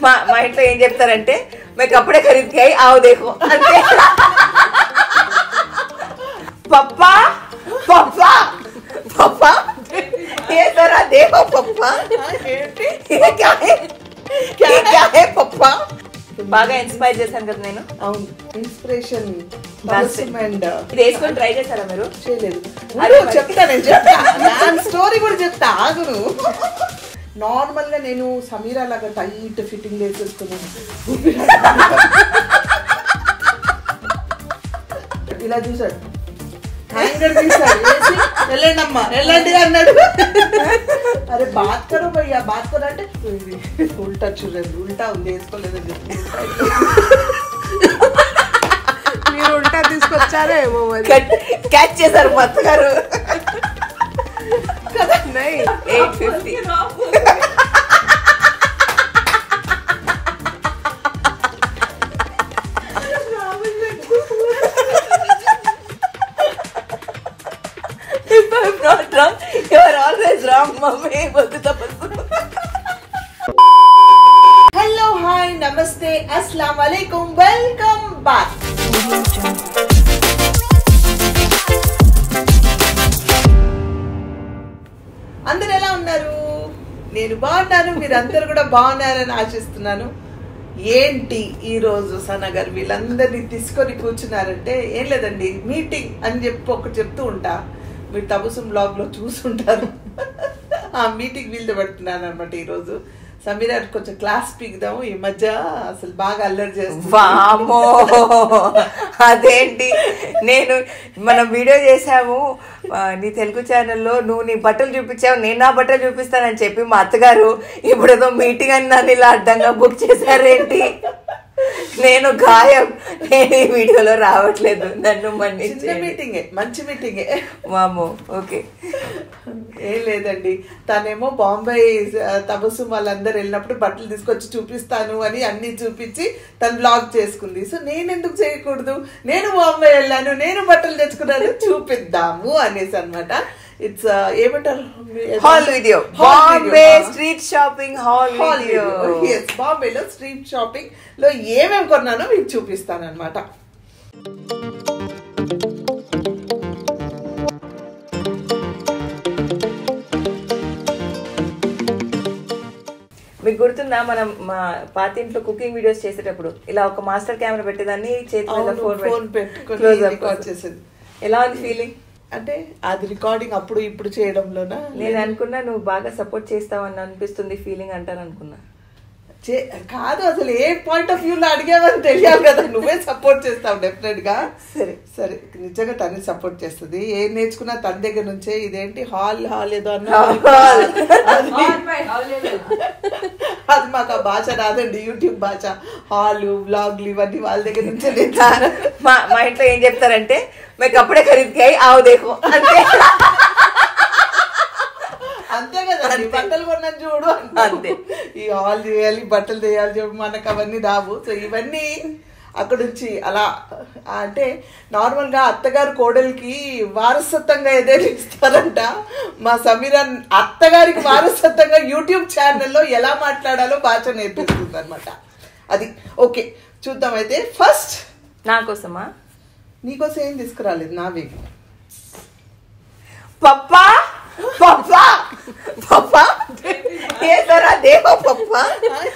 మా మా ఇంట్లో ఏం చెప్తారంటే మేము కప్పుడే ఖరీదుకాయి ఆవు దేహం. అంతే. పప్పా పప్పా పప్పా. ఏ సార్ ఆ పప్పా? పప్ప పప్పా? బాగా ఇన్స్పైర్ చేశాను కదా నేను. అవును. Uh, ఇన్స్పిరేషన్ ట్రై చేశారా మీరు? చెప్తాను చెప్తా నేను చెప్తా. స్టోరీ కూడా చెప్తా ఆగును. నార్మల్గా నేను సమీరా లాగా టైట్ ఫిట్టింగ్ వేసేసుకున్నాను ఇలా చూసాడు హ్యాంగర్ తీసాడు వేసి వెళ్ళండి అమ్మా వెళ్ళండి అన్నాడు. అరే బాత్ కరో భయ్యా బాత్ కరో అంటే ఉల్టా చూడండి ఉల్టా ఉంది వేసుకోలేదని చెప్పి. మీరు ఉల్టా తీసుకొచ్చారో ఏమో క్యాచ్ చేశారు అత్తగారు. నై ఎయిట్ ఫిఫ్టీ always వద్దు తపస్సు. హలో హాయ్ నమస్తే అస్సలం వలైకుం వెల్కమ్ బ్యాక్. అందరు ఎలా ఉన్నారు? నేను బాగున్నాను మీరందరూ కూడా బాగున్నారని ఆశిస్తున్నాను. ఏంటి ఈరోజు సనగర్? వీళ్ళందరినీ తీసుకొని కూర్చున్నారంటే ఏం లేదండి మీటింగ్ అని చెప్పి ఒకటి చెప్తూ ఉంటా. మీరు తబుసం బ్లాగ్లో చూసుంటారు. ఆ మీటింగ్ వీళ్ళు పెడుతున్నాను అనమాట ఈరోజు. సమీర కొంచెం క్లాస్ పీకుదాము ఈ మధ్య అసలు బాగా అల్లరి చేస్తుంది. అదేంటి? నేను మనం వీడియో చేసాము నీ తెలుగు ఛానల్లో నువ్వు నీ బట్టలు చూపించావు నేను నా బట్టలు చూపిస్తానని చెప్పి మా అత్తగారు ఇప్పుడు ఏదో మీటింగ్ అని నన్ను ఇలా అడ్డంగా బుక్ చేశారేంటి? నేను గాయం. నేను ఈ వీడియోలో రావట్లేదు. నన్ను చిన్న మన్నించండి మీటింగే మంచి మీటింగే. వామో ఓకే. ఏం లేదండి. తనేమో బాంబే ఆ, తబస్సు వాళ్ళందరూ వెళ్ళినప్పుడు బట్టలు తీసుకొచ్చి చూపిస్తాను అని అన్ని చూపించి తను బ్లాగ్ చేసుకుంది. సో నేను ఎందుకు చేయకూడదు? నేను బాంబే వెళ్ళాను నేను బట్టలు తెచ్చుకున్నాను చూపిద్దాము అనేసి అనమాట ఇట్స్ ఏమంటారు? Haul video Bombay street shopping haul video video బాంబేలో స్ట్రీట్ షాపింగ్లో ఏమేమి కొన్నానో మీకు చూపిస్తాను అనమాట మీకు గుర్తుందా మనం మా పాత ఇంట్లో కుకింగ్ వీడియోస్ చేసేటప్పుడు ఇలా ఒక మాస్టర్ కెమెరా పెట్టేదాన్ని చేతి మీద ఫోన్ క్లోజ్. ఎలా ఉంది ఫీలింగ్ అంటే అది రికార్డింగ్ అప్పుడు ఇప్పుడు చేయడంలోనా? నేను అనుకున్నా నువ్వు బాగా సపోర్ట్ చేస్తావని అనిపిస్తుంది ఫీలింగ్ అంటారు అనుకున్నా చే- కాదు అసలు ఏ పాయింట్ ఆఫ్ వ్యూ లో అడిగావని తెలియాలి కదా. నువ్వే సపోర్ట్ చేస్తావు డెఫినెట్గా. సరే. సరే నిజంగా తన్ని సపోర్ట్ చేస్తుంది. ఏం నేర్చుకున్నా తన దగ్గర నుంచే ఇదేంటి? హాల్ హాల్ ఏదో అన్నా. అది. మాకు ఆ భాష రాదండి యూట్యూబ్ భాష. హాల్ బ్లాగ్లు ఇవన్నీ వాళ్ళ దగ్గర నుంచే నేర్చుకున్నా. మా మా ఇంట్లో ఏం చెప్తారంటే మేము కప్పుడే ఖరీద్ కే ఆవు దేకో. అంతే. అంతే కదా. బట్టలు కొన్నాను చూడు. అంతే. ఈ హాల్ చేయాలి బట్టలు చేయాలి చెప్పి మనకు అవన్నీ రావు. సో ఇవన్నీ అక్కడ నుంచి అలా అంటే నార్మల్గా అత్తగారు కోడలికి వారసత్వంగా ఏదైనా ఇస్తారంట. మా సమీరా అత్తగారికి వారసత్వంగా యూట్యూబ్ ఛానల్లో ఎలా మాట్లాడాలో భాష నేర్పిస్తుంది అనమాట అది ఓకే చూద్దాం అయితే. ఫస్ట్ నా కోసమా? నీకోసం ఏం తీసుకురాలేదు? నావే. పప్పా! పప్పా పప్పా ये जरा देखो पप्पा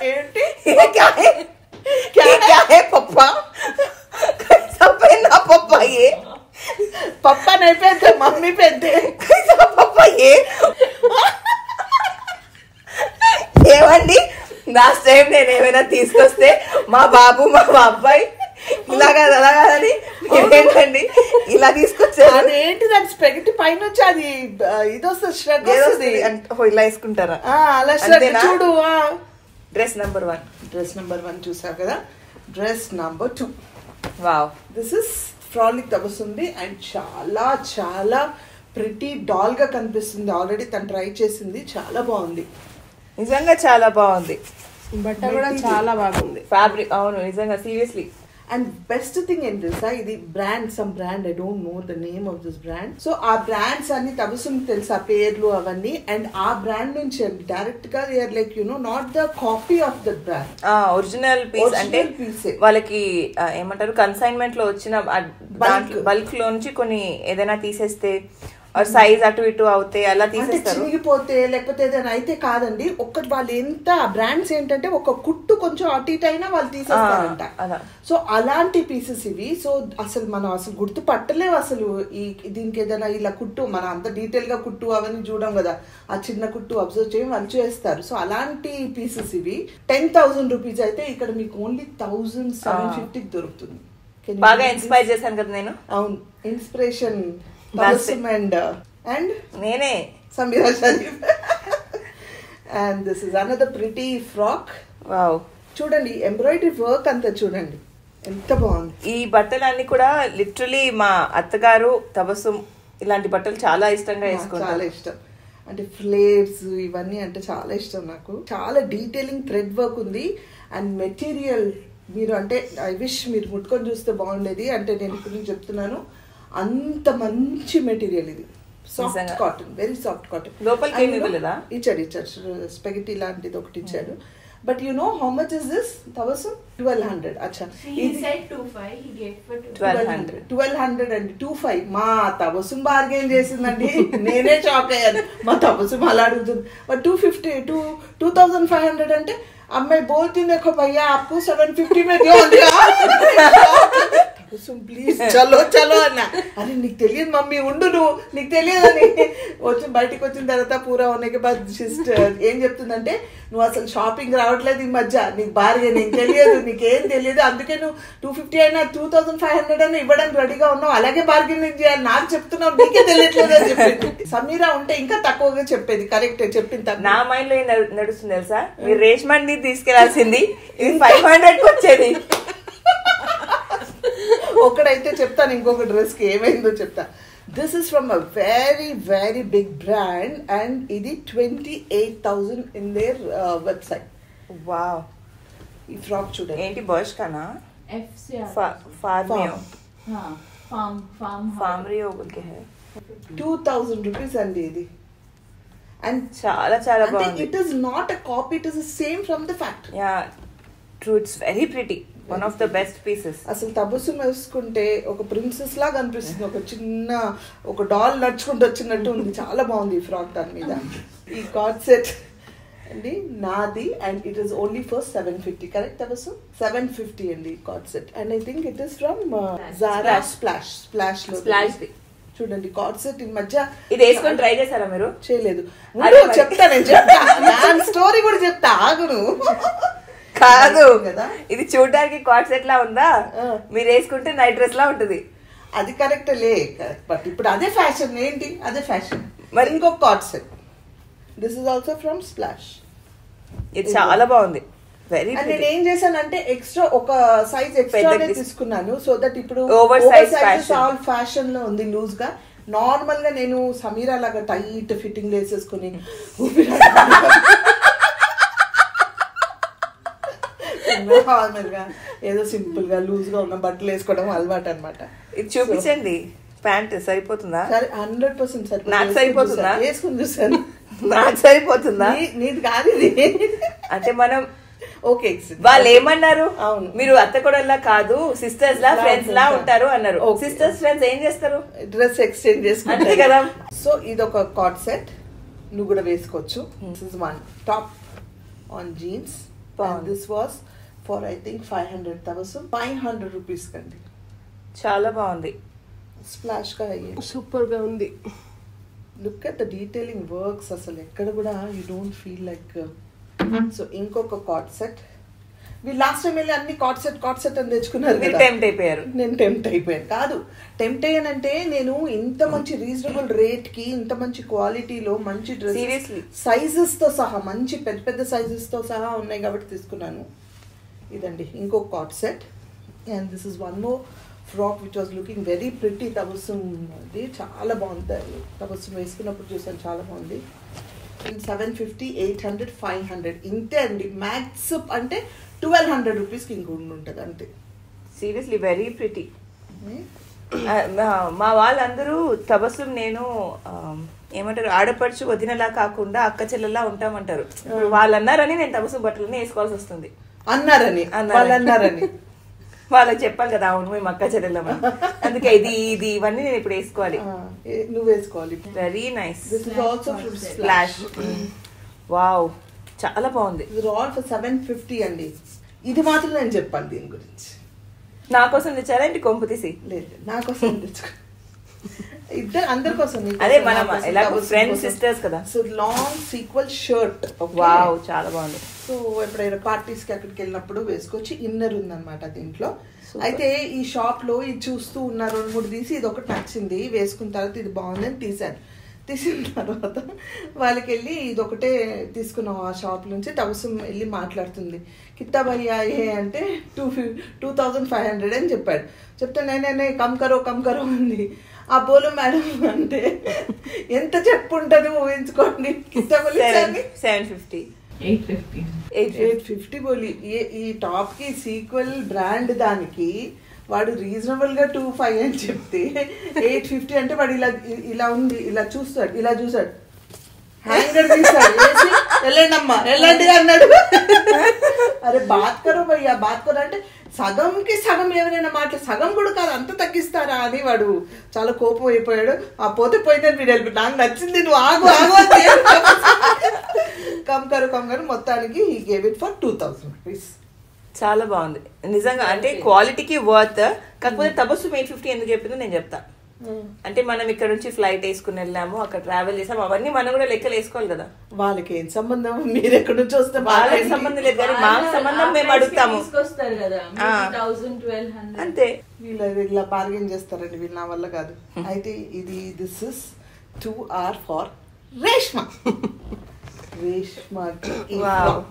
ఏంటి ये क्या है ये क्या है पप्पा कैसा पहना पप्पा ये పప్ప నైపోతే మమ్మీ పెద్దే कैसा पप्पा ये ఏమండి లాస్ట్ టైం నేను ఏమైనా తీసుకొస్తే మా బాబు మా అబ్బాయి ఇలా కాదు అలా కాదని ఏంటండి ఇలా తీసుకొచ్చారు అదేంటి దాని స్పెగటి పైన వచ్చి అది ఇది వస్తుంది ఏదో వస్తుంది. ఇలా వేసుకుంటారా? ఆ, అలా అంతేనా? చూడు dress number one. Dress number one చూసావు కదా? Dress number two. Wow. This is frolic తబస్తుంది and చాలా చాలా ప్రిటీ డాల్గా కనిపిస్తుంది. ఆల్రెడీ తను ట్రై చేసింది. చాలా బాగుంది. నిజంగా చాలా బాగుంది. బట్ట కూడా చాలా బాగుంది. ఫ్యాబ్రిక్ అవును నిజంగా సీరియస్లీ అండ్ బెస్ట్ థింగ్ ఏంటి తెలుసా ఇది brand some brand I don't know the name of this brand so ఆ బ్రాండ్స్ అన్ని తబసుం తెలుసు ఆ పేర్లు అవన్నీ అండ్ ఆ బ్రాండ్ నుంచి డైరెక్ట్గా they like you know not the copy of the brand original piece అంటే Original piece ఏ. వాళ్ళకి ఏమంటారు కన్సైన్మెంట్లో వచ్చిన. బల్క్లో నుంచి కొన్ని ఏదైనా తీసేస్తే సైజ్ అటు ఇటు అవుతే అలా తీసేస్తారు. చినిగిపోతే లేకపోతే ఏదైనా అయితే కాదండి. ఒక్కటి వాళ్ళు ఎంత బ్రాండ్స్ ఏంటంటే ఒక కుట్టు కొంచెం అటు ఇటు అయినా వాళ్ళు తీసేస్తారంట. సో అలాంటి పీసెస్ ఇవి. సో అసలు మనం అసలు గుర్తు పట్టలేవు అసలు ఈ దీనికి ఏదైనా ఇలా కుట్టు మనం అంత డీటెయిల్గా కుట్టు అవన్నీ చూడం కదా. ఆ చిన్న కుట్టు అబ్జర్వ్ చేయం వాళ్ళు చేస్తారు. సో అలాంటి పీసెస్ ఇవి. టెన్ థౌసండ్ రూపీస్ అయితే ఇక్కడ మీకు ఓన్లీ థౌసండ్ సెవెన్ ఫిఫ్టీకి దొరుకుతుంది. బాగా ఇన్స్పైర్? చేశాను కదా నేను. అవును. ఇన్స్పిరేషన్. అండ్ అండ్ నేనే. Samira Sharif. and this is another pretty frock. వావ్ చూడండి ఎంబ్రాయిడరీ వర్క్ అంతా చూడండి. ఎంత బాగుంది. ఈ బట్టలన్నీ కూడా లిటరలీ మా అత్తగారు తబస్సు ఇలాంటి బట్టలు చాలా ఇష్టంగా నాకు చాలా వేసుకుంటారు ఇష్టం. అంటే ఫ్లేర్స్ ఇవన్నీ అంటే చాలా ఇష్టం నాకు. చాలా డీటెయిలింగ్ థ్రెడ్ వర్క్ ఉంది. అండ్ మెటీరియల్ మీరు అంటే ఐ విష్ మీరు ముట్టుకొని చూస్తే బాగుండేది. అంటే నేను ఇప్పుడు చెప్తున్నాను. అంత మంచి మెటీరియల్ ఇది. Soft cotton very soft cotton లోపల ఇచ్చాడు ఇచ్చాడు. స్పెగటీ లాంటిది ఒకటి ఇచ్చాడు. But you know how much is this thousand twelve hundred అచ్చా. ట్వెల్వ్ హండ్రెడ్ అండి టూ ఫైవ్ మా తపసుం బార్గెన్ చేసిందండి. నేనే షాక్ అయ్యాను. మా తపసుం అలా అడుగుతుంది. But two fifty two two thousand five hundred అంటే అమ్మాయి मैं बोलती हूँ देखो भैया आपको ప్లీజ్ చలో చలో అన్న. అరే నీకు తెలియదు మమ్మీ ఉండు నువ్వు. నీకు తెలియదని వచ్చి బయటికి వచ్చిన తర్వాత పూరా ఉన్నాయి బాద్ జస్ట్ ఏం చెప్తుందంటే నువ్వు అసలు షాపింగ్ రావట్లేదు ఈ మధ్య. నీకు భార్య నీకు తెలియదు నీకేం తెలియదు. అందుకే నువ్వు టూ ఫిఫ్టీ అయినా టూ థౌసండ్ ఫైవ్ హండ్రెడ్ అయినా ఇవ్వడానికి రెడీగా ఉన్నావు. అలాగే బార్గెనింగ్ చేయాలి. నాకు చెప్తున్నావు నీకే తెలియట్లేదు అని చెప్పింది. సమీరా ఉంటే ఇంకా తక్కువగా చెప్పేది. కరెక్ట్ చెప్పింది తక్కువ. నా మైండ్లో ఏం నడుస్తుంది తెలుసా? మీరు రేష్మండి తీసుకెళ్ళాల్సింది ఇది ఫైవ్ హండ్రెడ్ వచ్చేది. ఒకడైతే చెప్తాను ఇంకొక డ్రెస్కి ఏమైందో చెప్తా. This is from a very very big brand and ఇది twenty eight thousand in their website వా ఈ ఫ్రాక్ చూడండి. ఏంటి బాయ్స్ కానా ఫార్మియో ఫార్మియో ఓకే టూ థౌజండ్ రూపీస్ అండి ఇది. అండ్ చాలా చాలా బాగుంది. It is not a copy it is same from the factory yeah true it's very pretty one of the best pieces అసలు తబస్సు వేసుకుంటే ఒక ప్రిన్సెస్ లాగా అనిపిస్తుంది. ఒక చిన్న ఒక డాల్ నడుచుకుంటూ వచ్చినట్టు ఉంది. చాలా బాగుంది ఈ ఫ్రాక్ దాని మీద. ఈ కార్డ్ సెట్ అండి నాది. And it is only for seven fifty correct Tabassum? Seven fifty అండి co-ord set and I think it is from Zara Splash Splash the. చూడండి కార్డ్ సెట్ ఈ మధ్య ఇది వేసుకొని ట్రై చేశారా మీరు? చేయలేదు. చెప్తా నేను చెప్తా. స్టోరీ కూడా చెప్తా. ఆగును. కాదు. కదా? ఇది చూడడానికి కార్డ్ సెట్ లా ఉందా. మీరు వేసుకుంటే నైట్ డ్రెస్ లా ఉంటది. అది కరెక్ట్ లే. బట్ ఇప్పుడు అదే ఫ్యాషన్ ఏంటి? అదే ఫ్యాషన్ మరి- ఇంకొక co-ord set this is also from Splash ఇది చాలా బాగుంది. వెరీ నేను ఏం చేశానంటే ఎక్స్ట్రా ఒక సైజ్ ఎక్స్ట్రా తీసుకున్నాను సో దట్ ఇప్పుడు Oversize fashion. ఆల్ ఫ్యాషన్లో ఉంది లూజ్గా. నార్మల్గా నేను సమీరా లాగా టైట్ ఫిట్టింగ్ వేసేసుకుని నార్మల్గా ఏదో సింపుల్గా లూజ్గా ఉన్న బట్టలు వేసుకోవడం అలవాటు అనమాట ఇది చూపించండి. ప్యాంట్ సరిపోతుందా? సరే హండ్రెడ్ పర్సెంట్ నాకు సరిపోతుందా? వేసుకుని చూసాను నాకు సరిపోతుందా? నీది కాదు ఇది. అంటే మనం ఓకే వాళ్ళు ఏమన్నారు? అవును. మీరు అత్త కొడల్లా కాదు సిస్టర్స్ లా ఫ్రెండ్స్ లా. ఉంటారు. అన్నారు. సిస్టర్స్ ఫ్రెండ్స్ ఏం చేస్తారు? డ్రెస్ ఎక్స్చేంజ్ చేసుకుంటే కదా. సో ఇది ఒక కార్డ్ సెట్ నువ్వు కూడా వేసుకోవచ్చు. This is one top on jeans. This was for I think five hundred thousand five hundred rupees కండి. చాలా బాగుంది. స్ప్లాష్గా అయ్యి. సూపర్గా ఉంది. Look at the detailing works అసలు ఎక్కడ కూడా you don't feel like so ఇంకొక కార్డ్ సెట్ మీరు లాస్ట్ టైం వెళ్ళి అన్ని కార్డ్ సెట్ కార్డ్ సెట్ అని తెచ్చుకున్నారు. టెంప్ట్ అయిపోయారు. నేను టెంప్ట్ అయిపోయాను. కాదు టెంప్ట్ అయ్యానంటే నేను ఇంత మంచి రీజనబుల్ రేట్కి ఇంత మంచి క్వాలిటీలో మంచి Seriously. డ్రెస్ సైజెస్తో సహా మంచి పెద్ద పెద్ద సైజెస్తో సహా ఉన్నాయి కాబట్టి తీసుకున్నాను. ఇదండి ఇంకో co-ord set and this is one more frock which was looking very pretty Tabassum అది చాలా బాగుంది తబస్సుం వేసుకున్నప్పుడు చూసాను చాలా బాగుంది. Seven fifty eight hundred five hundred ఇంతే అండి. మ్యాక్స్ అంటే ట్వెల్వ్ హండ్రెడ్ రూపీస్కి ఇంక ఉండి ఉంటుంది అంతే. సీరియస్లీ వెరీ ప్రిటీ మా వాళ్ళందరూ తబస్సు నేను ఏమంటారు ఆడపడుచు వదినలా కాకుండా అక్క చెల్లెలా ఉంటామంటారు. వాళ్ళు అన్నారని నేను తబస్సు బట్టలని వేసుకోవాల్సి వస్తుంది. అన్నారని. వాళ్ళు అన్నారని వాళ్ళకి చెప్పాలి కదా అవును మేము అక్క చెల్లెలమా అందుకే ఇది ఇది ఇవన్నీ నేను ఇప్పుడు వేసుకోవాలి. నువ్వు వేసుకోవాలి very nice this is also from Splash wow చాలా బాగుంది. ఇది ఆల్ ఫర్ సెవెన్ ఫిఫ్టీ అండి. ఇది మాత్రం నేను చెప్పాలి దీని గురించి. నా కోసం తెచ్చారా ఏంటి కొంపు తీసి? లేదు నా కోసం తెచ్చుకో ఇద్దరు అందరి కోసం అదే మనం friends, కోసం. sisters కదా. So long sequin shirt wow చాలా బాగుంది. సో ఎప్పుడైనా పార్టీస్కి అక్కడికి వెళ్ళినప్పుడు వేసుకోవచ్చు ఇన్నర్ ఉందన్నమాట దీంట్లో. అయితే ఈ షాప్లో ఇది చూస్తూ ఉన్న రెండు మూడు తీసి ఇది ఒకటి నచ్చింది. వేసుకున్న తర్వాత ఇది బాగుందని తీశాను తీసిన తర్వాత వాళ్ళకి వెళ్ళి ఇది ఒకటే తీసుకున్నాం ఆ షాప్ నుంచి. తవసం వెళ్ళి మాట్లాడుతుంది. కిత్తా భయ్యా ఏ అంటే టూ ఫిఫ్ టూ థౌజండ్ ఫైవ్ హండ్రెడ్ అని చెప్పాడు. చెప్తే నేనే కమ్ కరో కమ్ కరో ఉంది ఆ బోలు మేడం అంటే ఎంత చెప్పు ఉంటుంది ఊహించుకోండి seven fifty. 850. Eight eight fifty బోలి. ఈ- ఈ టాప్కి సీక్వెల్ బ్రాండ్ దానికి వాడు రీజనబుల్గా టూ ఫైవ్ అని చెప్తే ఎయిట్ ఫిఫ్టీ అంటే వాడు ఇలా ఇలా ఉంది ఇలా చూస్తాడు ఇలా చూసాడు హ్యాంగర్ తీస్తాడు. వెళ్ళండి అమ్మా వెళ్ళండి అన్నాడు. అరే బాత్ కరో భయ్యా బాత్ కరో అంటే సగంకి సగం ఎవరైనా మాట సగం కూడా కాదు అంత తగ్గిస్తారా అని వాడు చాలా కోపం అయిపోయాడు. ఆ పోతే పోయిందని వీడు వెళ్ళిపోయి నాకు నచ్చింది నువ్వు ఆగు ఆగు అని కమ్ కరు కమ్ కరు మొత్తానికి ఈ gave it for two thousand rupees చాలా బాగుంది. నిజంగా అంటే క్వాలిటీకి వర్త్ కాకపోతే తబస్సు ఎయిట్ ఫిఫ్టీ ఎందుకు చెప్పిందో నేను చెప్తా. అంటే మనం ఇక్కడ నుంచి ఫ్లైట్ వేసుకుని వెళ్ళాము అక్కడ ట్రావెల్ చేసాము అవన్నీ మనం కూడా లెక్కలు వేసుకోవాలి కదా. వాళ్ళకి ఏం సంబంధం? మీరు ఎక్కడి నుంచి వస్తే వాళ్ళకి సంబంధం లేదు కానీ మాకు సంబంధం మేము అడుగుతాము. అంతే. వీళ్ళ ఇలా బార్గెన్ చేస్తారండి వీళ్ళు నా వల్ల కాదు. అయితే ఇది this is two or for Reshma. రేష్మాకి wow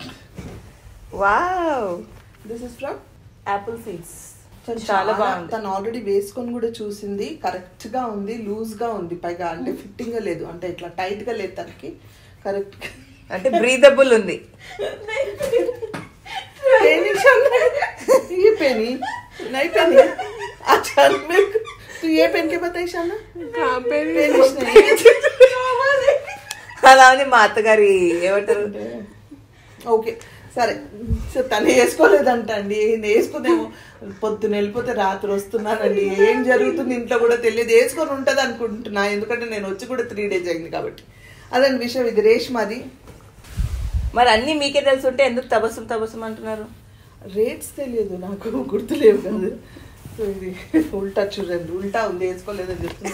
wow this is from Apple Seeds తను చాలా బాగుంది తను ఆల్రెడీ వేసుకొని కూడా చూసింది కరెక్ట్ గా ఉంది లూజ్ గా ఉంది పైగా అంటే ఫిట్టింగ్ గా లేదు అంటే ఇట్లా టైట్ గా లేదు తనకి కరెక్ట్ అంటే బ్రీదబుల్ ఉంది पेनी चलना ये पेनी नहीं पेनी अच्छा मेरे को तू ये पेन के बताई शाना कहाँ पे भी पेनिश नहीं అలా ఉంది మా అత్తగారి ఏమంటారు ఓకే సరే సో తను వేసుకోలేదంట అండి. వేసుకుందేమో పొద్దున వెళ్ళిపోతే రాత్రి వస్తున్నానండి. ఏం జరుగుతుంది ఇంట్లో కూడా తెలియదు. వేసుకొని ఉంటుంది అనుకుంటున్నా. ఎందుకంటే నేను వచ్చి కూడా త్రీ డేస్ అయింది కాబట్టి. అదండి విషయం. ఇది రేష్మాది మరి అన్ని మీకే తెలుసుంటే ఎందుకు తబస్సుం తబస్సుం అంటున్నారు? రేట్స్ తెలియదు నాకు. గుర్తులేవు కాదు. సో ఇది ఉల్టా చూడండి. ఉల్టా ఉంది. వేసుకోలేదని చెప్తుంది.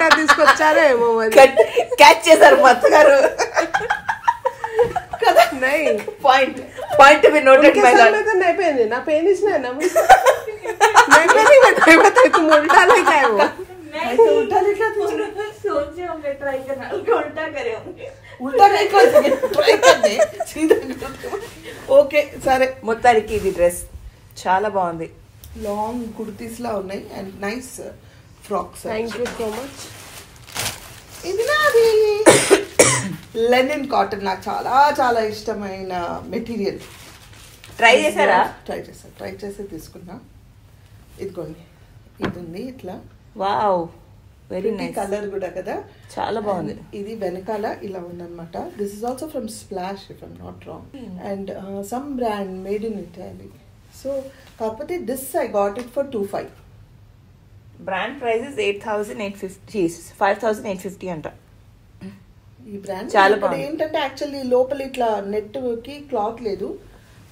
ఉల్టా ఇట్లా. మీరు ఉల్టా తీసుకొచ్చారో ఏమో మరి క్యాచ్ చేశారు మా అత్తగారు नहीं పాయింట్ పాయింట్ బి నోటెడ్ उनके మై सामने तो नहीं पहने ना पेनिस ना ना मुझे मैं पहनी बताई बताई तुम उल्टा लेके आए हो అయితే ఉల్టా ఇట్లా తెచ్చు. सोचे होंगे ट्राई करना उल्टा करे होंगे ఉల్టా ఇట్లా ట్రై करने सीधा ఓకే సరే మొత్తానికి ఇది డ్రెస్ చాలా బాగుంది లాంగ్ కుర్తీస్ లా ఉన్నాయి and nice frocks thank you so much ఇది నాది. లెనిన్ కాటన్ నాకు చాలా చాలా ఇష్టమైన మెటీరియల్ ట్రై చేశారా? ట్రై చేశాను ట్రై చేసి తీసుకున్నా. ఇదిగోండి. ఇది ఉంది ఇట్లా వావ్ వెరీ నైస్ కలర్ కూడా కదా. చాలా బాగుంది. ఇది వెనకాల ఇలా ఉందన్నమాట. This is also from Splash if I'm not wrong and some brand made in Italy so కాకపోతే this I got it for two five brand prices eight thousand eight fifty five thousand eight fifty అంట. ఈ brand చాలా బాగుంది. ఏంటంటే actually లోపల ఇట్లా నెట్కి cloth లేదు.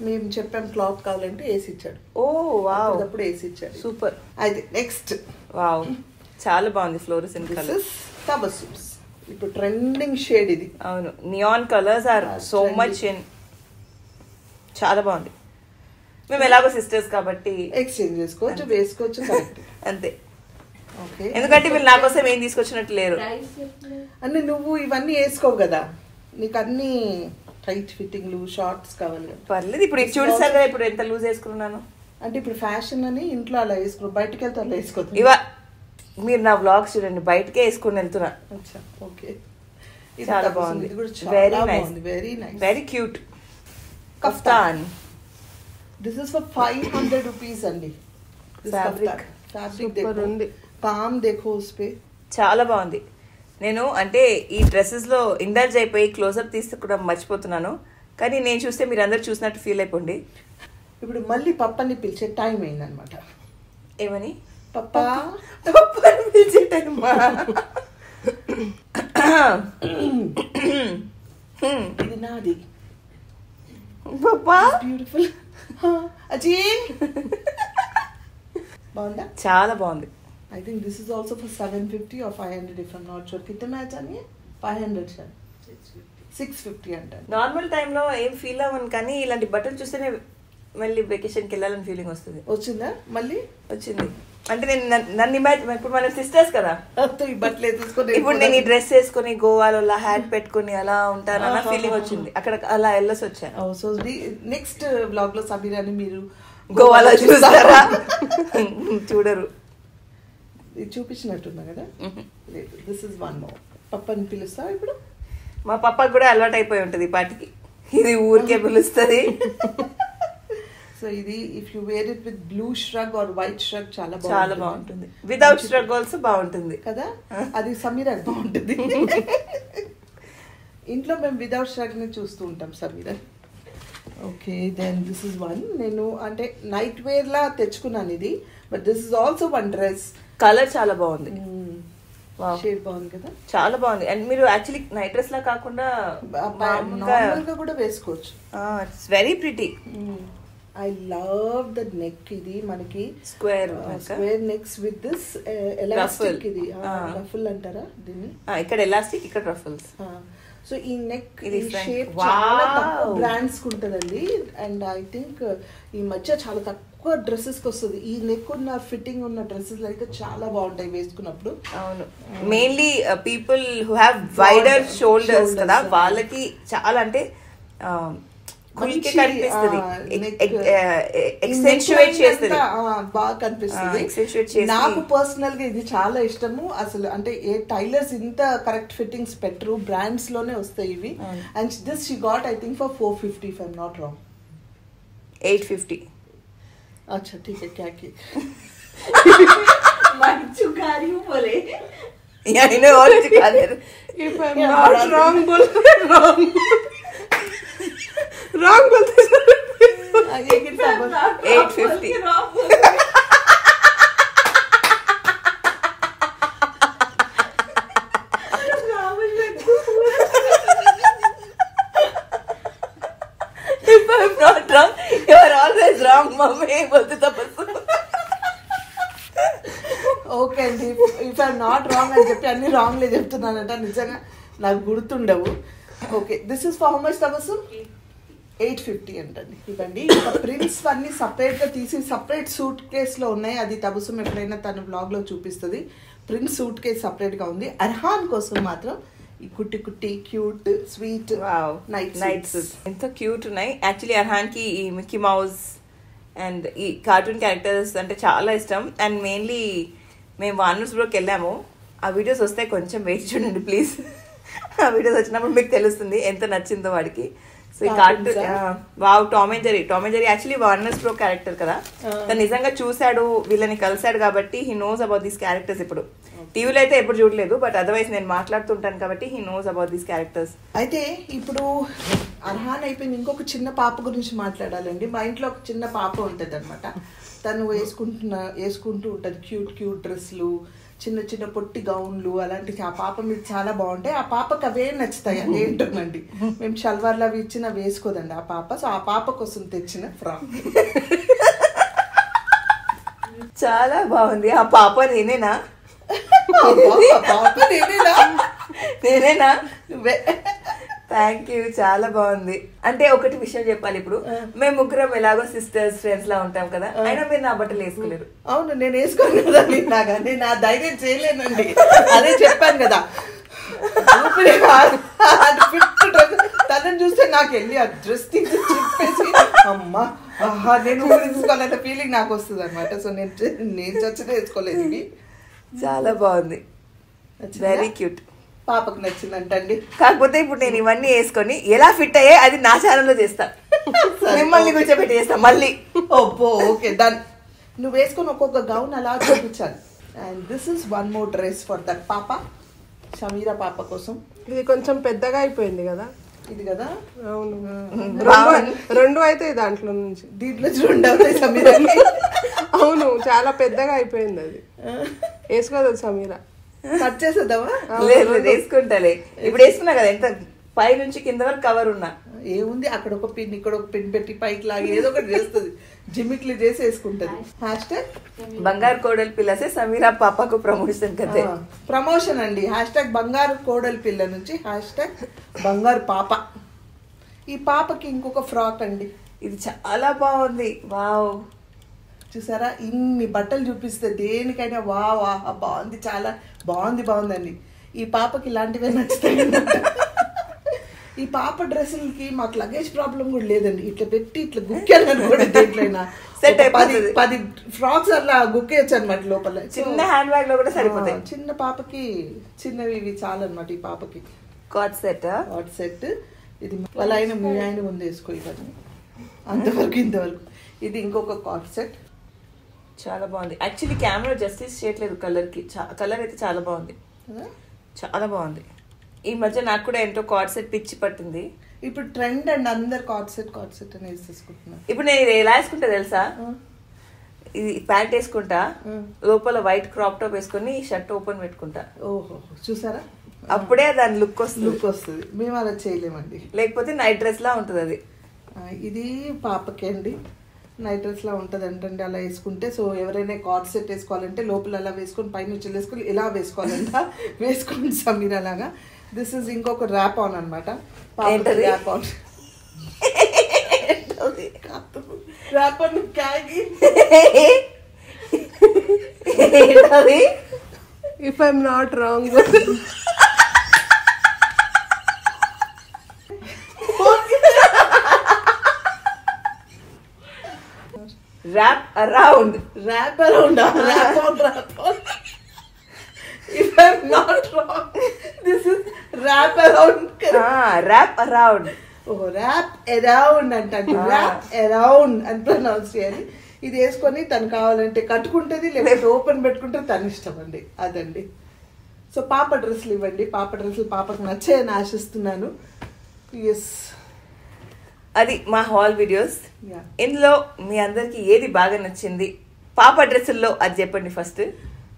మేము చెప్పాం క్లాత్ కావాలంటే వేసి ఇచ్చాడు ఓ వావ్. అప్పుడు వేసి ఇచ్చాడు సూపర్. అయితే నెక్స్ట్. వావ్. చాలా బాగుంది fluorescent this colour. Is Tabassum's ఇప్పుడు ట్రెండింగ్ షేడ్ ఇది. అవును. Neon colours are so. Much in చాలా బాగుంది. మేము ఎలాగో సిస్టర్స్ కాబట్టి ఎక్స్చేంజ్ చేసుకోవచ్చు వేసుకోవచ్చు అంతే. ఎందుకంటే వీళ్ళు నా కోసం ఏం తీసుకొచ్చినట్టు లేరు. అన్నీ నువ్వు ఇవన్నీ వేసుకోవు కదా. నీకు అన్ని టైట్ ఫిట్టింగ్లు షార్ట్స్ కావాలి. పర్లేదు ఇప్పుడు చూడు కదా ఇప్పుడు ఎంత లూజ్ వేసుకున్నాను. అంటే ఇప్పుడు ఫ్యాషన్ అని ఇంట్లో అలా వేసుకో బయటకు వెళ్తే అలా వేసుకోవద్దు ఇవ మీరు నా వ్లాగ్స్ చూడండి బయటకే వేసుకుని వెళ్తున్నా. ఓకే. చాలా బాగుంది. Very nice very nice very cute kaftan this is for five hundred rupees అండి. ఫ్యాబ్రిక్ ఫ్యాబ్రిక్ ఉంది. కామ్ దేఖో ఉస్పే. చాలా బాగుంది. నేను అంటే ఈ డ్రెస్సెస్లో ఇండల్జ్ అయిపోయి క్లోజప్ తీసుకోవడం మర్చిపోతున్నాను. కానీ నేను చూస్తే మీరు అందరు చూసినట్టు ఫీల్ అయిపోండి. ఇప్పుడు మళ్ళీ పప్పని పిలిచే టైం అయిందనమాట ఏమని? పప్పా? పప్పు అని పిలిచే? హ్మ్. ఇది నాది. పప్పా? బ్యూటిఫుల్ అజీ! బాగుందా? చాలా బాగుంది. I think this is also for seven fifty और five hundred if I not sure कितने मैच आनी five hundred sir six fifty అంటారు నార్మల్ టైంలో ఏం ఫీల్ అవ్వను కానీ ఇలాంటి బట్టలు చూస్తేనే మళ్ళీ వెకేషన్కి వెళ్ళాలని ఫీలింగ్ వస్తుంది వచ్చిందా మళ్ళీ వచ్చింది అంటే నేను నన్ను- నన్ను ఇమాజిన్ ఇప్పుడు మనం సిస్టర్స్ కదా తో ఈ బట్టలు వేసేసుకొని ఇప్పుడు నేను ఈ డ్రెస్ వేసుకొని గోవాలో అలా హ్యాట్ పెట్టుకొని అలా ఉంటానన్న ఆహా. ఫీలింగ్ వచ్చింది అక్కడ అలా వెళ్ళొసి వచ్చాను సో నెక్స్ట్ బ్లాగ్ లో సమీరాని మీరు గోవాలో చూస్తారా చూడరు ఇది చూపించినట్టున్నా కదా? లేదు దిస్ ఇస్ వన్ మోర్ పప్పని పిలుస్తా ఇప్పుడు? మా పప్పకి కూడా అలవాటు అయిపోయి ఉంటుంది ఈ పాటికి. ఇది ఊరికే పిలుస్తుంది. సో ఇది if you wear it with blue shrug or white shrug చాలా చాలా బాగుంటుంది. వితౌట్ స్ట్రగ్ ఆల్సో బాగుంటుంది. కదా? అది సమీరా బాగుంటుంది. ఇంట్లో మేము విదౌట్ ష్రగ్ని చూస్తూ ఉంటాం Sameera. Okay then this is one నేను అంటే నైట్ వేర్ లా తెచ్చుకున్నాను ఇది. But this is also one dress colour చాలా బాగుంది. షేడ్ బాగుంది కదా? చాలా బాగుంది. అండ్ మీరు యాక్చువల్లీ నైట్ డ్రెస్ లా కాకుండా కూడా వేసుకోవచ్చు. It's very pretty I love the neck ఇది మనకి square square necks with this elastic. ఇది. రఫుల్ అంటారా దీన్ని? ఇక్కడ ఎలాస్టిక్ ఇక్కడ రఫల్స్ సో ఈ నెక్ ఇది. షేప్. చాలా తక్కువ బ్రాండ్స్ ఉంటుందండి. అండ్ ఐ థింక్ ఈ మధ్య చాలా తక్కువ డ్రెస్సెస్కి వస్తుంది. ఈ నెక్ ఉన్న ఫిట్టింగ్ ఉన్న డ్రెస్సెస్ అయితే చాలా బాగుంటాయి వేసుకున్నప్పుడు. అవును. Mainly people who have wider shoulders. కదా వాళ్ళకి చాలా అంటే అంతా, ఆ, బాగా కనిపిస్తుంది. నాకు పర్సనల్గా ఇది చాలా ఇష్టము. అసలు అంటే ఏ టైలర్స్ ఇంత కరెక్ట్ ఫిట్టింగ్స్ పెట్టరు. బ్రాండ్స్లోనే వస్తాయి ఇవి. And this she got I think for four fifty five not wrong eight fifty अच्छा ठीक है क्या की चुका रही हूँ बोले। यानी ने और चुका दे if I am not wrong बोल रॉन्ग रॉन्ग बोलते आगे कितना बोल 850 మమ్మీ బొద్దు తపస్సు? ఓకే అండి. ఇఫ్ ఐఎమ్ నాట్ రాంగ్ అని చెప్పి అన్ని రాంగ్ రాంగ్లే చెప్తున్నానంట. నిజంగా నాకు గుర్తుండవు. Okay this is for how much Tabassum? Eight fifty అంటండి. ఇవ్వండి. ప్రింట్స్ అన్నీ సపరేట్గా తీసి సపరేట్ సూట్ కేస్లో ఉన్నాయి. అది తపస్సు ఎప్పుడైనా తన బ్లాగ్లో చూపిస్తుంది. ప్రింట్ సూట్ కేస్ సపరేట్గా ఉంది. అర్హాన్ కోసం మాత్రం ఈ కుట్టి కుట్టి క్యూట్ స్వీట్ నైట్ నైట్స్ ఎంత క్యూట్ ఉన్నాయి. యాక్చువల్లీ అర్హాన్కి ఈ మిక్కీ మౌస్ అండ్ ఈ కార్టూన్ క్యారెక్టర్స్ అంటే చాలా ఇష్టం. అండ్ మెయిన్లీ మేము వానర్స్ బ్రోకి వెళ్ళాము. ఆ వీడియోస్ వస్తే కొంచెం వెయిట్ చూడండి ప్లీజ్. ఆ వీడియోస్ వచ్చినప్పుడు మీకు తెలుస్తుంది ఎంత నచ్చిందో వాడికి. సో ఈ cartoon? Wow Tom and Jerry Tom and Jerry actually Warner's pro character కదా. తను నిజంగా చూశాడు వీళ్ళని కలిశాడు కాబట్టి he knows about these characters ఇప్పుడు. టీవీలో అయితే ఎప్పుడు చూడలేదు బట్ అదర్వైజ్ నేను మాట్లాడుతుంటాను కాబట్టి he knows about these characters అయితే ఇప్పుడు అర్హాన్ అయిపోయింది ఇంకొక చిన్న పాప గురించి మాట్లాడాలండి. మా ఇంట్లో ఒక చిన్న పాప ఉంటుంది అనమాట తను వేసుకుంటున్న వేసుకుంటూ ఉంటుంది. క్యూట్ క్యూట్ డ్రెస్సులు చిన్న చిన్న పొట్టి గౌన్లు అలాంటి ఆ పాప మీద చాలా బాగుంటాయి. ఆ పాపకి అవే నచ్చుతాయి అదేంటోనండి మేము షల్వార్లు అవి ఇచ్చిన వేసుకోదండి ఆ పాప. సో ఆ పాప కోసం తెచ్చిన ఫ్రాక్. చాలా బాగుంది. ఆ పాప నేనేనా? నేనేనా? నువ్వే. థ్యాంక్ యూ చాలా బాగుంది. అంటే ఒకటి విషయం చెప్పాలి ఇప్పుడు. మేము ముగ్గురం ఎలాగో సిస్టర్స్ ఫ్రెండ్స్ లా ఉంటాం కదా. అయినా మీరు నా బట్టలు వేసుకోలేరు. అవును నేను వేసుకోను కదా నాగా. నేను ఆ ధైర్యం చేయలేనండి. అదే చెప్పాను కదా. తనని చూస్తే నాకు వెళ్ళి ఆ డ్రెస్ తీసి చెప్పేసి అమ్మా ఆహా నేను తీసుకోవాలన్న ఫీలింగ్ నాకు వస్తుంది అనమాట సో నేను నేను చచ్చిన వేసుకోలేదు ఇవి. చాలా బాగుంది? వెరీ క్యూట్ పాపకు నచ్చిందంటండి. కాకపోతే ఇప్పుడు నేను ఇవన్నీ వేసుకొని ఎలా ఫిట్ అయ్యే అది నా ఛానల్లో చేస్తా. మిమ్మల్ని కూర్చోబెట్టి చేస్తా మళ్ళీ. ఓపో ఓకే డన్ నువ్వు వేసుకొని ఒక్కొక్క గౌన్ అలా చూపించాలి. And this is one more dress for that పాప షమీరా పాప కోసం. ఇది కొంచెం పెద్దగా అయిపోయింది కదా? ఇది కదా? అవును. రెండు రెండు అయితే దాంట్లో నుంచి. దీంట్లో రెండు అవుతాయి అవును చాలా పెద్దగా అయిపోయింది అది. వేసుకోదు సమీరా కట్ చేసేద్దామా? లేదు లేదు వేసుకుంటాలే ఇప్పుడు వేసుకున్నా కదా ఎంత? పై నుంచి కింద వరకు కవర్ ఉన్నా. ఏముంది అక్కడ ఒక పిన్ ఇక్కడ ఒక పిన్ పెట్టి పైకి లాగి ఏదో ఒకటి చేస్తుంది. జిమిక్లు చేసి వేసుకుంటది. హ్యాష్ ట్యాగ్ బంగారు కోడలి పిల్లసే సమీరా పాపకు ప్రమోషన్ కదే. ప్రమోషన్ అండి. హ్యాష్ ట్యాగ్ బంగారు కోడలి పిల్ల నుంచి హ్యాష్ ట్యాగ్ బంగారు పాప. ఈ పాపకి ఇంకొక ఫ్రాక్ అండి. ఇది చాలా బాగుంది. వావ్. చూసారా? ఇన్ని బట్టలు చూపిస్తే దేనికైనా వా వా బాగుంది చాలా బాగుంది బాగుందండి. ఈ పాపకి ఇలాంటివే నచ్చుతాయి. ఈ పాప డ్రెస్సులకి మాకు లగేజ్ ప్రాబ్లం కూడా లేదండి. ఇట్లా పెట్టి ఇట్లా గుక్కాను కూడా దేంట్లోనా. ఒక పది. పది ఫ్రాక్స్ అలా గుక్కేయచ్చు అనమాట లోపల. చిన్న హ్యాండ్ బ్యాగ్లో కూడా సరిపోతాయి. చిన్న పాపకి చిన్నవి ఇవి చాలు అనమాట ఈ పాపకి. కాట్ సెట్ హాట్ సెట్ ఇది వాళ్ళ ఆయన మీ ఆయన ముందు వేసుకో ఇవన్నీ. అంతవరకు ఇంతవరకు. ఇది ఇంకొక కాట్ సెట్ చాలా బాగుంది. యాక్చువల్లీ కెమెరా జస్టిస్ చేయట్లేదు కలర్కి. కలర్ అయితే చాలా బాగుంది. చాలా బాగుంది. ఈ మధ్య నాకు కూడా ఏంటో కార్డ్ సెట్ పిచ్చి పట్టింది. ఇప్పుడు ట్రెండ్ అండ్ అందరు కాట్ సెట్ కాట్ సెట్ అని వేసేసుకుంటున్నారు. ఇప్పుడు నేను ఎలా వేసుకుంటా తెలుసా? ఇది ప్యాంట్ వేసుకుంటా. లోపల వైట్ క్రాప్ టాప్ వేసుకొని షర్ట్ ఓపెన్ పెట్టుకుంటా. ఓహో చూసారా? అప్పుడే దాని లుక్ వస్తుంది. లుక్ వస్తుంది. మేము అలా చేయలేమండి. లేకపోతే నైట్ డ్రెస్ లా ఉంటుంది అది ఇది పాపకి అండి. నైట్ డ్రెస్ లా ఉంటుంది అంటండి అలా వేసుకుంటే. సో ఎవరైనా కాట్ సెట్ వేసుకోవాలంటే లోపల అలా వేసుకొని పైన నుంచి వేసుకొని ఇలా వేసుకోవాలంట. వేసుకోండి సమీర్ అలాగా. దిస్ ఇస్ ఇంకొక ర్యాప్ ఆన్ అనమాట ఏంటది? Wrap on wrap on క్యాగి if I'm not wrong wrap around wrap around wrap on wrap on if I'm not wrong this is wrap around wrap around oh wrap around Ah. Wrap around అని pronounce చేయాలి. ఇది వేసుకొని తను కావాలంటే కట్టుకుంటేది లేకపోతే open పెట్టుకుంటే తన ఇష్టం అండి. అదండి. సో పాప డ్రెస్సులు ఇవ్వండి. పాప డ్రెస్సులు పాపకు నచ్చాయని ఆశిస్తున్నాను. ఎస్ అది మా హాల్ వీడియోస్. ఇందులో మీ అందరికి ఏది బాగా నచ్చింది? పాప డ్రెస్సుల్లో అది చెప్పండి ఫస్ట్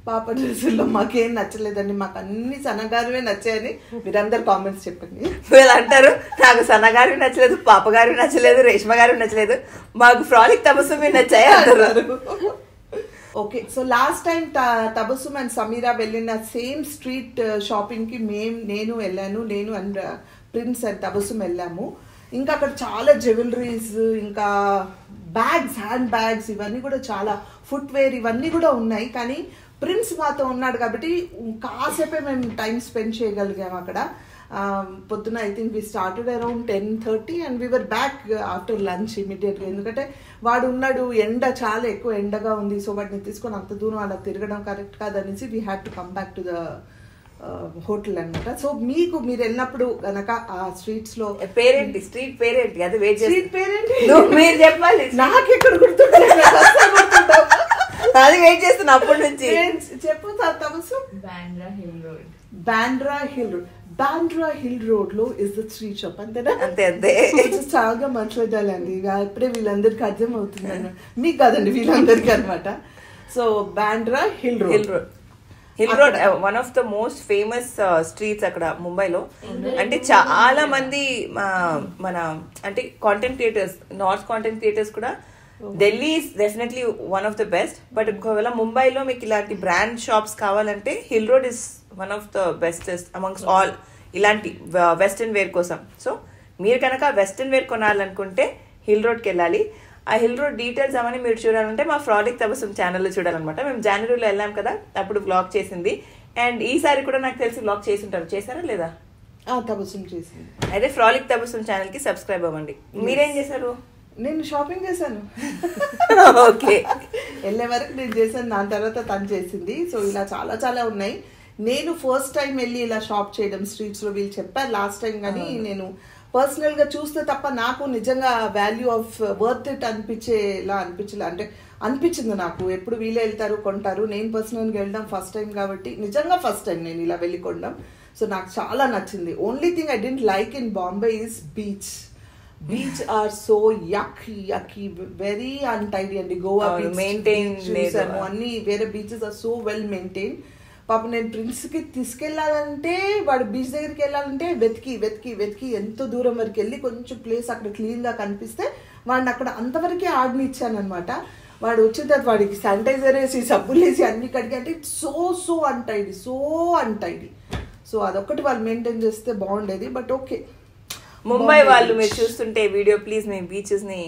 పాప డ్రెస్సుల్లో మాకేం నచ్చలేదండి. మాకు అన్ని సన్నగారువే నచ్చాయని మీరందరు కామెంట్స్ చెప్పండి. వీళ్ళు అంటారు నాకు సన్నగారి నచ్చలేదు పాప గారి నచ్చలేదు రేష్మ గారి నచ్చలేదు. మాకు ఫ్రాలిక్ తపస్సు మీరు నచ్చాయి అంటారు. Okay so last time Tabassum and Sameera వెళ్ళిన సేమ్ స్ట్రీట్ షాపింగ్కి మేం నేను వెళ్ళాను. నేను అండ్ ప్రిన్స్ అండ్ తబస్సుమ్ వెళ్ళాము. ఇంకా అక్కడ చాలా జ్యువెలరీస్ ఇంకా బ్యాగ్స్ హ్యాండ్ బ్యాగ్స్ ఇవన్నీ కూడా చాలా ఫుట్వేర్ ఇవన్నీ కూడా ఉన్నాయి. కానీ ప్రిన్స్ మాతో ఉన్నాడు కాబట్టి కాసేపే మేము టైం స్పెండ్ చేయగలిగాము అక్కడ. Um, పొద్దున I think we started around ten thirty and we were back after lunch ఇమీడియట్గా ఎందుకంటే వాడు ఉన్నాడు ఎండ చాలా ఎక్కువ ఎండగా ఉంది. సో వాడిని తీసుకొని అంత దూరం అలా తిరగడం correct కాదనేసి we had to come back to the hotel అన్నమాట. సో మీకు మీరు వెళ్ళినప్పుడు గనక ఆ స్ట్రీట్స్లో పేరేంటి? స్ట్రీట్ పేరేంటి? అది వెయిట్ స్ట్రీట్ పేరేంటి? మీరు చెప్పాలి. గుర్తుంటుంది నాకు అస్సలు గుర్తుండవు. అది వెయిట్ చేస్తున్నా అప్పటి నుంచి. చెప్పు sir Tabassum. Hill Road. Bandra hill road Bandra hill రోడ్లో ఇస్ ద స్ట్రీట్ షాప్ అంతేనా? అంతే అంతే. చాలా మాట్లాడాలండి ఇక ఇప్పుడే వీళ్ళందరికీ అర్థం అవుతుందన్న మీకు కాదండి వీళ్ళందరికీ అనమాట so Bandra hill hill road road hill road one of the most famous streets అక్కడ ముంబైలో. అంటే చాలా మంది మన అంటే content creators north content creators కూడా Delhi is definitely one of the best but ఒకవేళ ముంబైలో మీకు ఇలాంటి బ్రాండ్ షాప్స్ కావాలంటే hill road is one of the bestest amongst all ఇలాంటి వెస్ట్రన్ వేర్ కోసం. సో మీరు కనుక వెస్ట్రన్ వేర్ కొనాలనుకుంటే హిల్ రోడ్కి వెళ్ళాలి. ఆ హిల్ రోడ్ డీటెయిల్స్ అవన్నీ మీరు చూడాలంటే మా ఫ్రాడిక్ తపస్సు ఛానల్లో చూడాలన్నమాట. మేము జనవరిలో వెళ్ళాం కదా అప్పుడు బ్లాగ్ చేసింది. అండ్ ఈసారి కూడా నాకు తెలిసి బ్లాగ్ చేసి ఉంటారు చేశారా లేదా? తపస్సు చేసింది. అయితే ఫ్రాలిక్ తపస్సు ఛానల్కి సబ్స్క్రైబ్ అవ్వండి. మీరేం చేశారు? నేను షాపింగ్ చేశాను. ఓకే. వెళ్ళే వరకు నేను చేశాను. దాని తర్వాత తను చేసింది. సో ఇలా చాలా చాలా ఉన్నాయి. నేను ఫస్ట్ టైం వెళ్ళి ఇలా షాప్ చేయడం స్ట్రీట్స్లో వీళ్ళు చెప్పారు. లాస్ట్ టైం కానీ నేను పర్సనల్గా చూస్తే తప్ప నాకు నిజంగా వాల్యూ ఆఫ్ వర్త్ ఇట్ అనిపించేలా అనిపించలే. అంటే అనిపించింది నాకు. ఎప్పుడు వీలే వెళ్తారు కొంటారు. నేను పర్సనల్గా వెళ్ళడం ఫస్ట్ టైం కాబట్టి నిజంగా ఫస్ట్ టైం నేను ఇలా వెళ్ళి కొనడం. సో నాకు చాలా నచ్చింది. Only thing I don't like in Bombay is beach beach are so yucky yucky very untidy అండి గోవా. చూసాము అన్ని వేరే beaches are so well maintain పాప నేను ప్రిన్స్కి తీసుకెళ్ళాలంటే వాడు బీచ్ దగ్గరికి వెళ్ళాలంటే వెతికి వెతికి వెతికి ఎంతో దూరం వరకు వెళ్ళి కొంచెం ప్లేస్ అక్కడ క్లీన్గా కనిపిస్తే వాడిని అక్కడ అంతవరకే ఆడనిచ్చాను అనమాట వాడు వచ్చిన తర్వాత వాడికి శానిటైజర్ వేసి సబ్బులు వేసి అన్ని కడిగి అంటే so so untidy so untidy so అదొకటి వాళ్ళు మెయింటైన్ చేస్తే బాగుండేది బట్ ఓకే ముంబై వాళ్ళు మీరు చూస్తుంటే వీడియో ప్లీజ్ మీ బీచెస్ని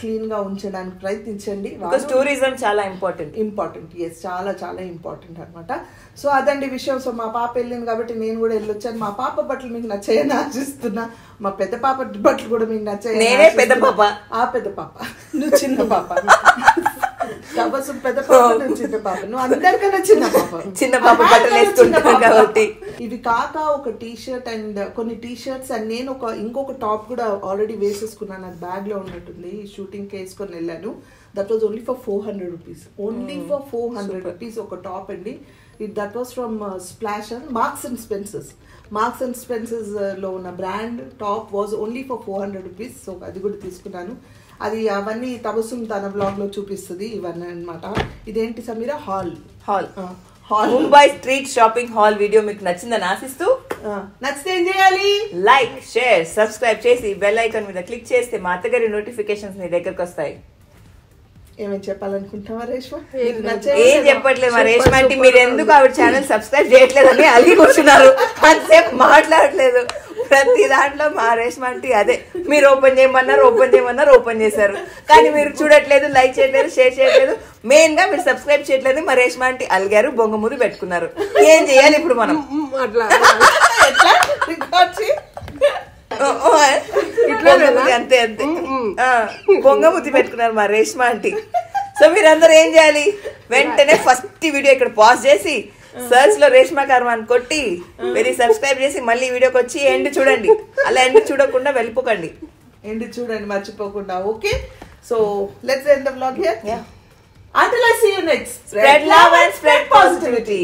క్లీన్గా ఉంచడానికి ప్రయత్నించండి. టూరిజం చాలా ఇంపార్టెంట్ ఇంపార్టెంట్ ఎస్ చాలా చాలా ఇంపార్టెంట్ అన్నమాట. సో అదండి విషయం. సో మా పాప వెళ్ళింది కాబట్టి నేను కూడా వెళ్ళొచ్చాను. మా పాప బట్టలు మీకు నచ్చాయని ఆశిస్తున్నా. మా పెద్ద పాప బట్టలు కూడా మీకు నచ్చాయని నేనే పెద్ద ఆశిస్తున్నా. పాప. ఆ పెద్ద పాప. నువ్వు చిన్న పాప తపస్సు పెద్ద పాప చిన్న పాప. నువ్వు అందరికన్నా చిన్న పాప. చిన్న పాప ఆ బట్టలు చిన్న వేసుకుంటాం పాప. కాబట్టి. ఇవి కాక ఒక టీ షర్ట్ అండ్ కొన్ని టీ షర్ట్స్ అండ్ నేను ఒక ఇంకొక టాప్ కూడా ఆల్రెడీ వేసేసుకున్నాను. నాకు బ్యాగ్లో ఉన్నట్టుంది షూటింగ్కి వేసుకొని వెళ్ళాను that was only for four hundred rupees only for four hundred rupees ఒక టాప్ అండి. It that was from Splash and Marks and Spencers Marks and స్పెన్సెస్లో ఉన్న brand top was only for four hundred rupees so అది కూడా తీసుకున్నాను. అది అవన్నీ తబసుం తన బ్లాగ్లో చూపిస్తుంది ఇవన్నీ అన్నమాట. ఇదేంటి Sameera? Hall. Hall. Hall. Mumbai street shopping hall video మీకు నచ్చిందని ఆశిస్తూ నచ్చితే ఏం చేయాలి? లైక్ షేర్ సబ్స్క్రైబ్ చేసి బెల్ ఐకాన్ మీద క్లిక్ చేస్తే మా అత్తగారి నోటిఫికేషన్స్ మీ దగ్గరకు వస్తాయి. ఏమేం చెప్పాలనుకుంటున్నావా రేష్మ? ఏం? చెప్పట్లేదు మా రేష్మ సూపర్ మీరు. ఎందుకు ఆవిడ ఛానల్ సబ్స్క్రైబ్ చేయట్లేదని అలిగి కూర్చున్నారు. అంతసేపు మాట్లాడట్లేదు. ప్రతి దాంట్లో మా రేష్మ ఆంటీ అదే. మీరు ఓపెన్ చేయమన్నారు ఓపెన్ చేయమన్నారు ఓపెన్ చేశారు. కానీ మీరు చూడట్లేదు లైక్ చేయట్లేదు షేర్ చేయట్లేదు. మెయిన్గా మీరు సబ్స్క్రైబ్ చేయట్లేదు మా రేష్మ ఆంటీ అలిగారు బొంగమూరి పెట్టుకున్నారు. ఏం చేయాలి ఇప్పుడు మనం? అట్లా అంతే అంతే. ఆ, బొంగమూతి పెట్టుకున్నారు మా రేష్మ ఆంటీ. సో మీరందరూ ఏం చేయాలి? వెంటనే ఫస్ట్ వీడియో ఇక్కడ పాజ్ చేసి సర్చ్లో రేష్మా కర్మ అని కొట్టి వెరీ సబ్స్క్రైబ్ చేసి మళ్ళీ వీడియోకి వచ్చి ఎండ్ చూడండి. అలా ఎండ్ చూడకుండా వెళ్ళిపోకండి. ఏంటి చూడండి మర్చిపోకుండా. Okay so let's end the vlog here. Until I see you next. Spread love and spread positivity